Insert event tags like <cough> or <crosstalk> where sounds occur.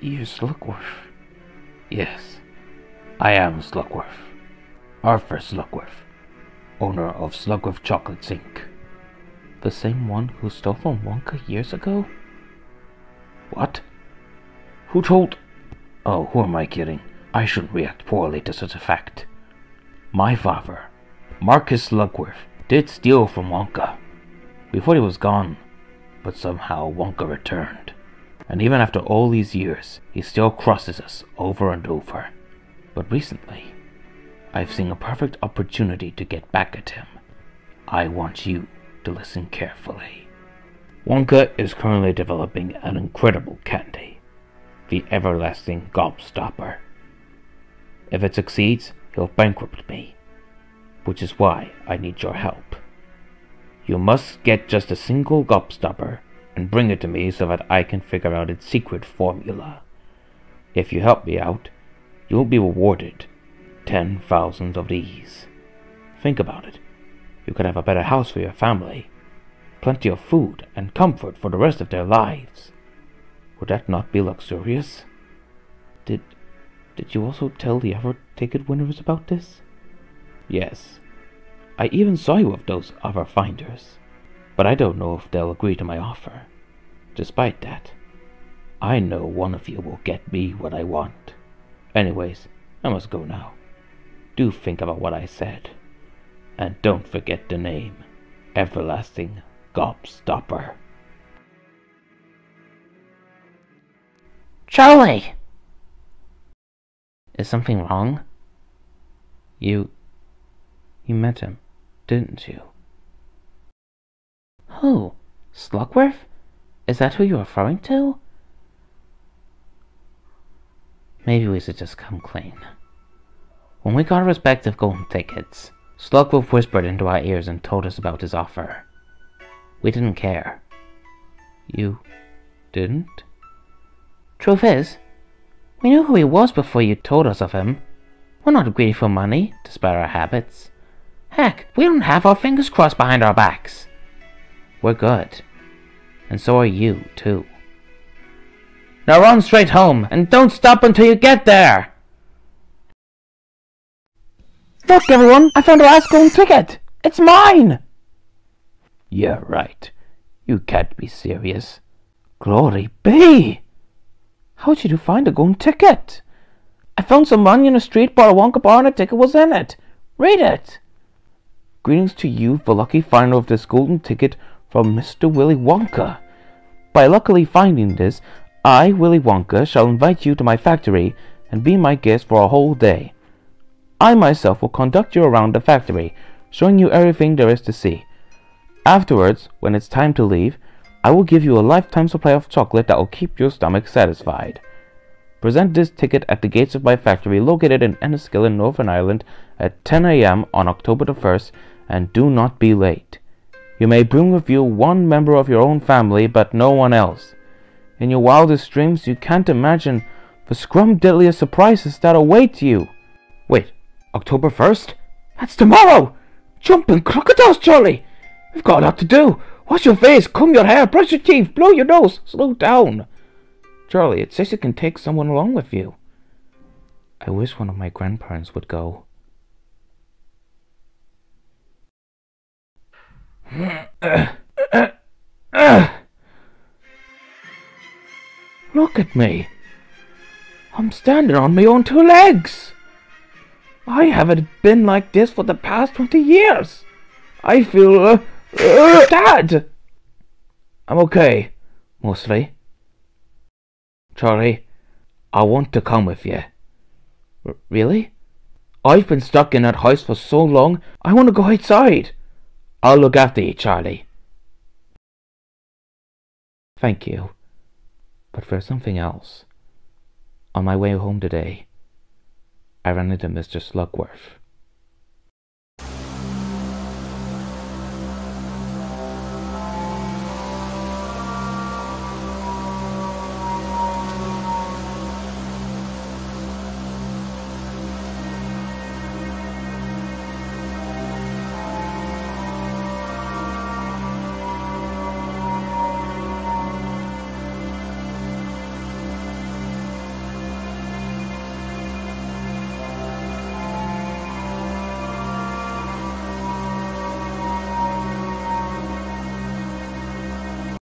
You're Slugworth. Yes, I am Slugworth. Arthur Slugworth, owner of Slugworth Chocolates Inc. The same one who stole from Wonka years ago? What? Who told? Oh, who am I kidding? I shouldn't react poorly to such a fact. My father, Marcus Slugworth, did steal from Wonka. Thought he was gone, but somehow Wonka returned. And even after all these years, he still crosses us over and over. But recently, I've seen a perfect opportunity to get back at him. I want you to listen carefully. Wonka is currently developing an incredible candy, the everlasting gobstopper. If it succeeds, he'll bankrupt me, which is why I need your help. You must get just a single gobstopper and bring it to me so that I can figure out its secret formula. If you help me out, you'll be rewarded ten thousand of these. Think about it. You could have a better house for your family, plenty of food and comfort for the rest of their lives. Would that not be luxurious? Did did you also tell the other ticket winners about this? Yes. I even saw you with those other finders but I don't know if they'll agree to my offer. Despite that, I know one of you will get me what I want. Anyways, I must go now. Do think about what I said. And don't forget the name Everlasting Gobstopper. Charlie! Is something wrong? You. You met him, didn't you? Oh, who? Slugworth? Is that who you're referring to? Maybe we should just come clean. When we got our respective golden tickets, Slugworth whispered into our ears and told us about his offer. We didn't care. You didn't? Truth is, we knew who he was before you told us of him. We're not greedy for money, despite our habits. Heck, we don't have our fingers crossed behind our backs. We're good. And so are you, too. Now run straight home, and don't stop until you get there! Look, everyone! I found the last golden ticket! It's mine! You're right. You can't be serious. Glory be! How did you find a golden ticket? I found some money in the street, bought a Wonka bar, and a ticket was in it. Read it! Greetings to you, the lucky finder of this golden ticket from Mr. Willy Wonka. By luckily finding this, I, Willy Wonka, shall invite you to my factory and be my guest for a whole day. I myself will conduct you around the factory, showing you everything there is to see. Afterwards, when it's time to leave, I will give you a lifetime supply of chocolate that will keep your stomach satisfied. Present this ticket at the gates of my factory located in Enniskillen, Northern Ireland at 10 a.m. on October the 1st and do not be late. You may bring with you one member of your own family, but no one else. In your wildest dreams, you can't imagine the scrumdiddliest surprises that await you. Wait, October 1st? That's tomorrow! Jumping crocodiles, Charlie! We've got a lot to do. Wash your face, comb your hair, brush your teeth, blow your nose, slow down. Charlie, it says you can take someone along with you. I wish one of my grandparents would go. <coughs> Look at me. I'm standing on my own two legs. I haven't been like this for the past 20 years. I feel, uh, uh, Dad! I'm okay, mostly. Charlie, I want to come with you. R really? I've been stuck in that house for so long, I want to go outside. I'll look after you, Charlie. Thank you. But for something else. On my way home today, I ran into Mr. Slugworth.